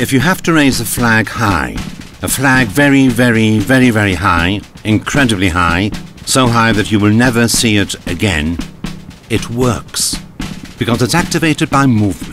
If you have to raise a flag high, a flag very, very, very, very high, incredibly high, so high that you will never see it again, it works. Because it's activated by movement.